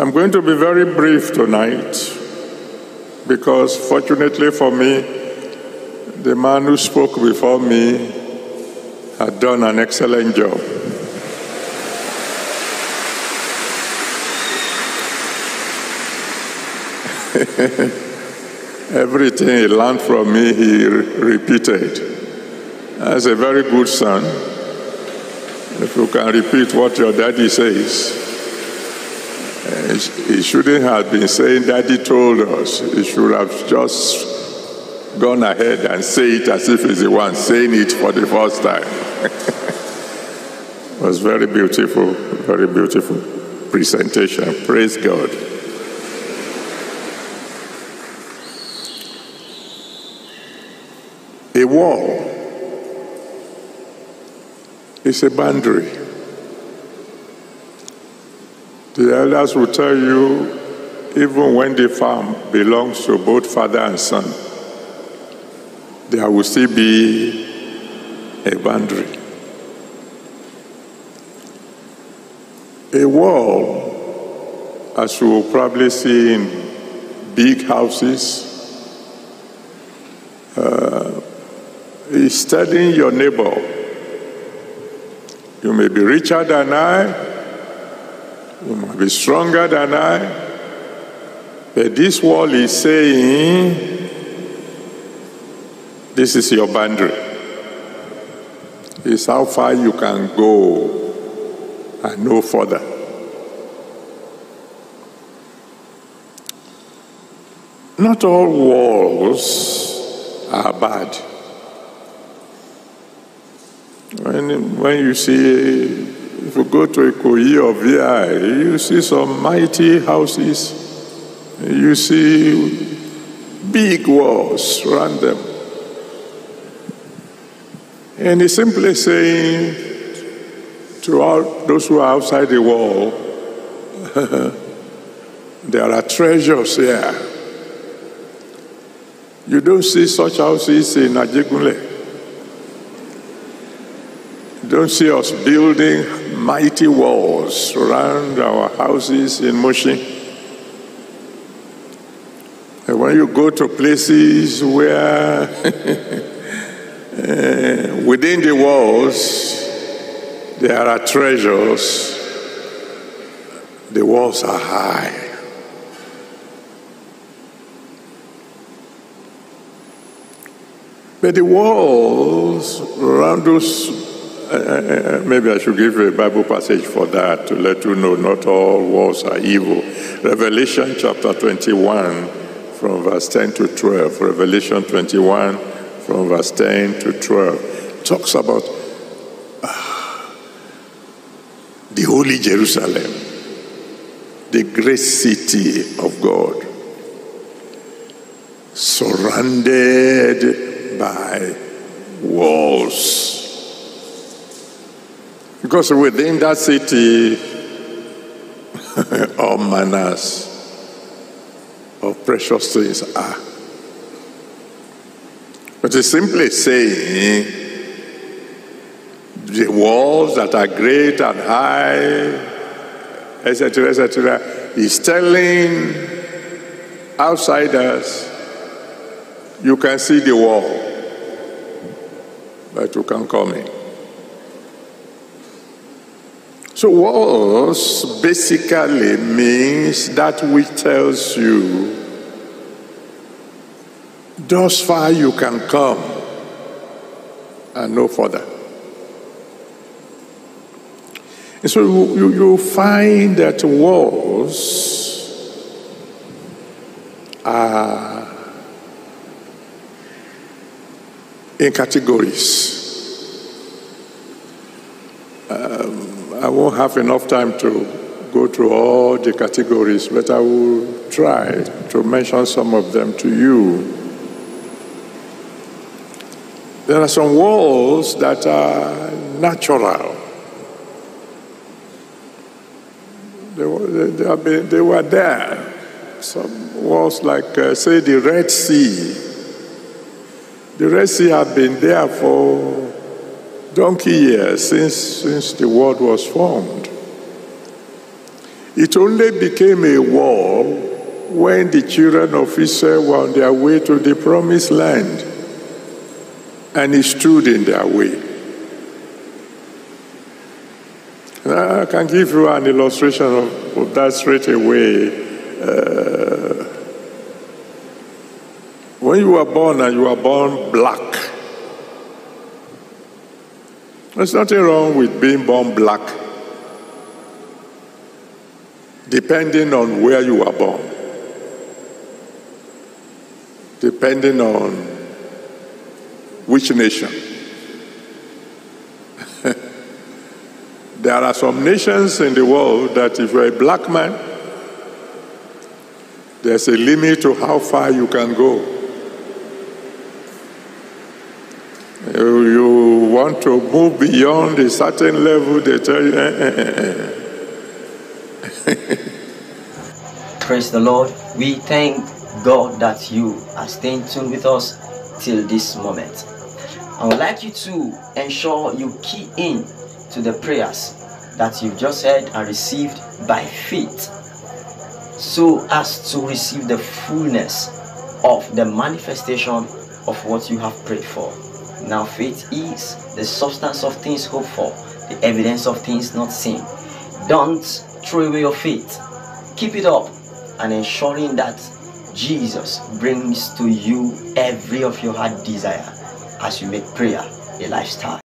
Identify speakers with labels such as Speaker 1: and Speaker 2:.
Speaker 1: I'm going to be very brief tonight because, fortunately for me, the man who spoke before me had done an excellent job. Everything he learned from me, he re- repeated. As a very good son, if you can repeat what your daddy says, he shouldn't have been saying, that he told us. He should have just gone ahead and say it as if he's the one saying it for the first time. it was very beautiful, very beautiful presentation. Praise God. A wall is a boundary. The elders will tell you, even when the farm belongs to both father and son, there will still be a boundary. A wall, as you will probably see in big houses, uh, is telling your neighbor, you may be richer than I, you may be stronger than I, but this wall is saying, this is your boundary. It's how far you can go and no further. Not all walls are bad. When, when you see, if you go to Ikoyi or VI, you see some mighty houses, you see big walls around them. And he's simply saying to all those who are outside the wall, there are treasures here. You don't see such houses in Ajegunle. Don't see us building mighty walls around our houses in Mushin. And when you go to places where uh, within the walls there are treasures, the walls are high. But the walls around those, uh, maybe I should give you a Bible passage for that to let you know not all walls are evil. Revelation chapter 21, from verse 10 to 12. Revelation 21, from verse 10 to 12, talks about uh, the Holy Jerusalem, the great city of God, surrounded by walls. Because within that city, all manners of precious things are. But it's simply saying the walls that are great and high, etc., etc., is telling outsiders you can see the wall, but you can't come in. So, walls basically means that which tells you thus far you can come and no further. And so you, you find that walls are in categories. Um, I won't have enough time to go through all the categories, but I will try to mention some of them to you. There are some walls that are natural. They were, they, they, were there. Some walls, like, uh, say, the Red Sea. The Red Sea had been there for donkey years since, since the world was formed. It only became a wall when the children of Israel were on their way to the promised land and he stood in their way. I can give you an illustration of, of that straight away. Uh, when you were born and you were born black, there's nothing wrong with being born black, depending on where you are born, depending on which nation. there are some nations in the world that if you're a black man, there's a limit to how far you can go. Want to move beyond a certain level, they tell you, eh, eh, eh,
Speaker 2: Praise the Lord. We thank God that you are staying tuned with us till this moment. I would like you to ensure you key in to the prayers that you've just heard and received by faith so as to receive the fullness of the manifestation of what you have prayed for. Now, faith is the substance of things hoped for, the evidence of things not seen. Don't throw away your faith. Keep it up and ensuring that Jesus brings to you every of your heart desire as you make prayer a lifestyle.